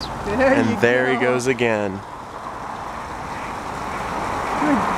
There and you there he goes again. Good